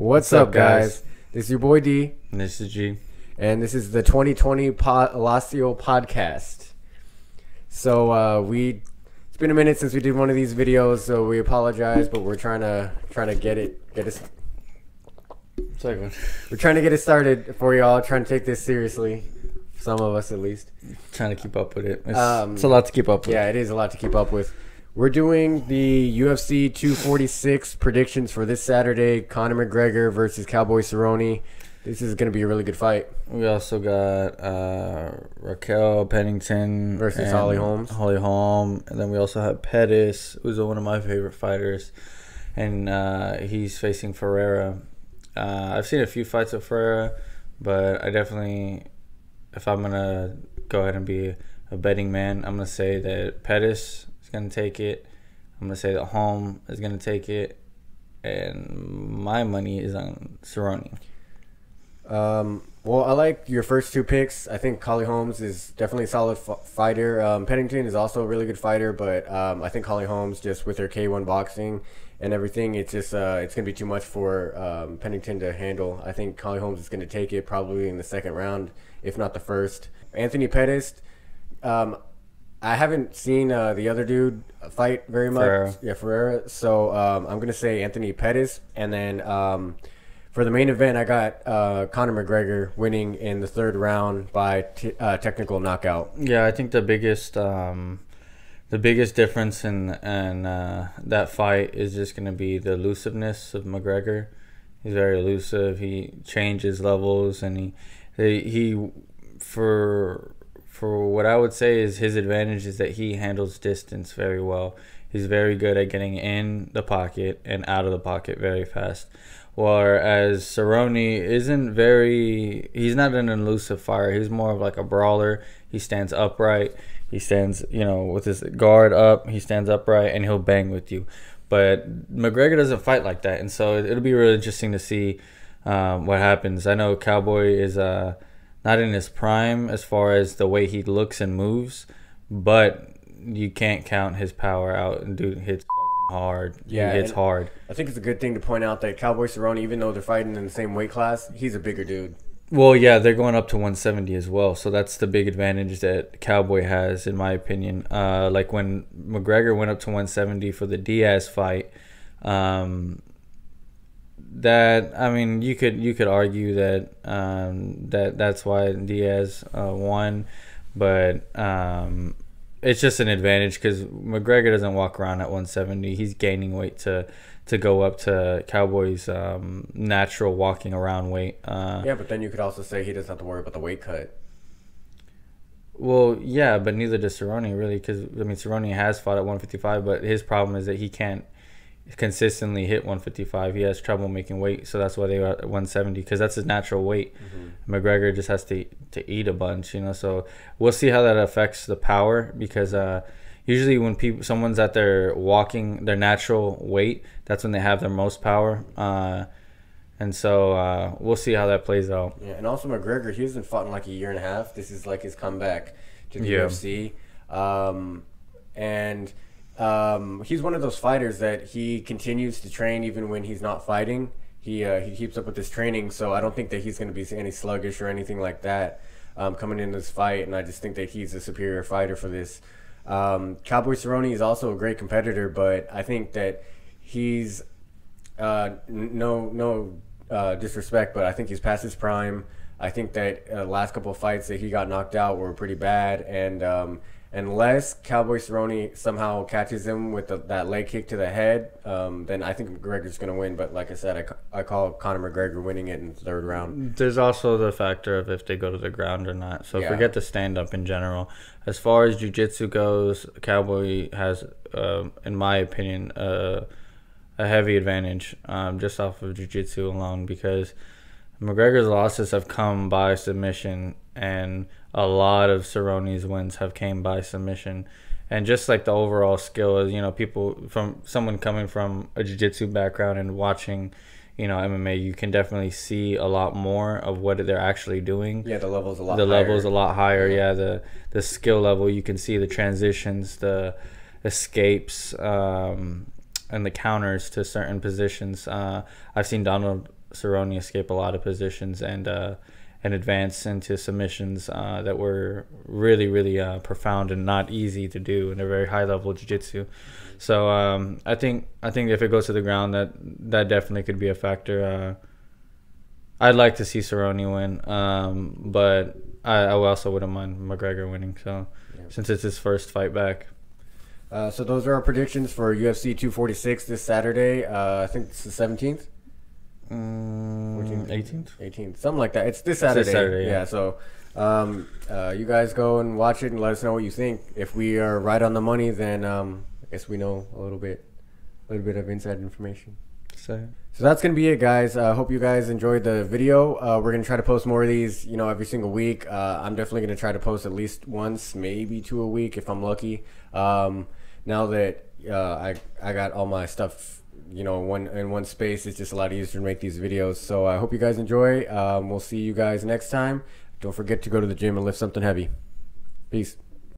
What's, up, guys? This is your boy D, And This is G. and this is the 2020 po- Elacio podcast. So uh, we, it's been a minute since we did one of these videos, so we apologize, but we're trying to trying to get it get us Second. we're trying to get it started for y'all. Trying to take this seriously, some of us at least. Trying to keep up with it. It's, Um, it's a lot to keep up with. Yeah, it is a lot to keep up with. We're doing the UFC 246 predictions for this Saturday: Conor McGregor versus Cowboy Cerrone. This is going to be a really good fight. We also got uh, Raquel Pennington Versus Holly Holmes. Holly Holm, and then we also have Pettis, who's one of my favorite fighters, and uh, he's facing Ferreira. Uh, I've seen a few fights of Ferreira, but I definitely, if I'm gonna go ahead and be a betting man, I'm gonna say that Pettis is gonna take it. I'm gonna say that Holm is gonna take it, and my money is on Cerrone. Um, well, I like your first two picks. I think Holly Holmes is definitely a solid f- fighter. Um, Pennington is also a really good fighter, but um, I think Holly Holmes, just with her K1 boxing and everything, it's just uh, it's gonna be too much for um, Pennington to handle. I think Holly Holmes is gonna take it probably in the second round, if not the first. Anthony Pettis, um, I haven't seen uh, the other dude fight very much. Ferreira. Yeah, Ferreira. So um, I'm gonna say Anthony Pettis, and then um, for the main event, I got uh, Conor McGregor winning in the third round by t- uh, technical knockout. Yeah, I think the biggest um, the biggest difference in in uh, that fight is just going to be the elusiveness of McGregor. He's very elusive. He changes levels, and he he, he for for what I would say is his advantage is that he handles distance very well. He's very good at getting in the pocket and out of the pocket very fast. Whereas Cerrone isn't very, he's not an elusive fighter. He's more of like a brawler. He stands upright. He stands, you know, with his guard up. He stands upright and he'll bang with you. But McGregor doesn't fight like that, and so it'll be really interesting to see um, what happens. I know Cowboy is uh, not in his prime as far as the way he looks and moves, but you can't count his power out. And dude hits hard. Yeah, he hits hard. I think it's a good thing to point out that Cowboy Cerrone, even though they're fighting in the same weight class, he's a bigger dude. Well, yeah, they're going up to 170 as well, so that's the big advantage that Cowboy has, in my opinion. Uh, like when McGregor went up to 170 for the Diaz fight, um, that I mean, you could you could argue that um, that that's why Diaz uh, won, but um, it's just an advantage because McGregor doesn't walk around at 170. He's gaining weight to to go up to Cowboy's um, natural walking around weight. Uh, Yeah, but then you could also say he doesn't have to worry about the weight cut. Well, yeah, but neither does Cerrone really, because I mean Cerrone has fought at 155, but his problem is that he can't consistently hit 155. He has trouble making weight, so that's why they are at 170 because that's his natural weight. McGregor just has to to eat a bunch, you know. So we'll see how that affects the power because uh, usually when people someone's at their walking their natural weight, that's when they have their most power. Uh, and so uh, we'll see how that plays out. Yeah, and also McGregor, he hasn't fought in like a year and a half. This is like his comeback to the Yeah. UFC. Um, and um, he's one of those fighters that he continues to train even when he's not fighting. He, uh, he keeps up with his training, so I don't think that he's going to be any sluggish or anything like that um, coming in this fight. And I just think that he's a superior fighter for this. Um, Cowboy Cerrone is also a great competitor, but I think that he's uh, no no uh, disrespect, but I think he's past his prime. I think that uh, last couple of fights that he got knocked out were pretty bad, and um, unless Cowboy Cerrone somehow catches him with the, that leg kick to the head, um, then I think McGregor's going to win. But like I said, I, I call Conor McGregor winning it in the third round. There's also the factor of if they go to the ground or not. So Yeah. forget the stand up in general. As far as jujitsu goes, Cowboy has, um, in my opinion, uh, a heavy advantage um, just off of jujitsu alone because McGregor's losses have come by submission, and a lot of Cerrone's wins have came by submission. And just like the overall skill is, you know, people from someone coming from a jiu-jitsu background and watching, you know, MMA, you can definitely see a lot more of what they're actually doing Yeah, the level's a lot. the higher. level's a lot higher. Yeah, the the skill level you can see the transitions, the escapes, um, and the counters to certain positions. Uh, I've seen Donald Cerrone escape a lot of positions and uh, and advance into submissions uh, that were really really uh, profound and not easy to do in a very high level jiu-jitsu. So um, I think I think if it goes to the ground, that that definitely could be a factor. Uh, I'd like to see Cerrone win, um, but I, I also wouldn't mind McGregor winning. So yeah. since it's his first fight back. Uh, so those are our predictions for UFC 246 this Saturday. Uh, I think it's the 17th. Mm, 18th? 18th, something like that. It's this Saturday. This Saturday yeah. yeah. So um, uh, you guys go and watch it and let us know what you think. If we are right on the money, then um, I guess we know a little bit, a little bit of inside information. So, so that's gonna be it, guys. I uh, hope you guys enjoyed the video. Uh, we're gonna try to post more of these, you know, every single week. Uh, I'm definitely gonna try to post at least once, maybe two a week if I'm lucky. Um, now that uh, I I got all my stuff, you know, one in one space, it's just a lot easier to make these videos. So I hope you guys enjoy. Um, we'll see you guys next time. Don't forget to go to the gym and lift something heavy. Peace.